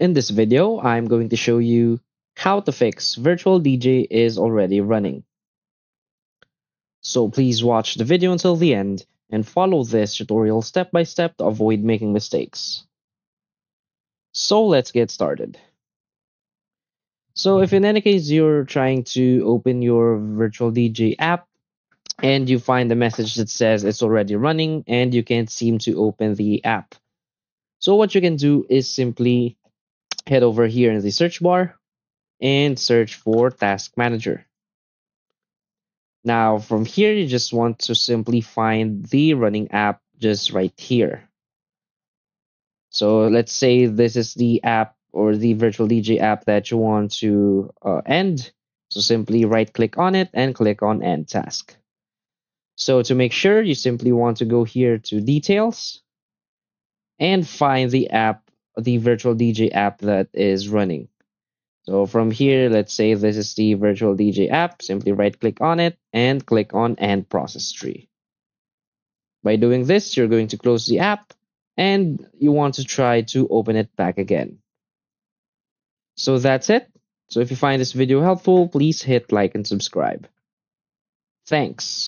In this video, I'm going to show you how to fix Virtual DJ is already running. So please watch the video until the end and follow this tutorial step by step to avoid making mistakes. So let's get started. So if in any case you're trying to open your Virtual DJ app and you find the message that says it's already running and you can't seem to open the app. So what you can do is simply head over here in the search bar and search for Task Manager. Now from here, you just want to simply find the running app just right here. So let's say this is the app or the virtual DJ app that you want to uh, end. So simply right click on it and click on end task. So to make sure, you simply want to go here to details and find the app, the virtual DJ app that is running. So from here, let's say this is the virtual DJ app, simply right click on it and click on end process tree. By doing this, you're going to close the app and you want to try to open it back again. So that's it. So if you find this video helpful, please hit like and subscribe. Thanks.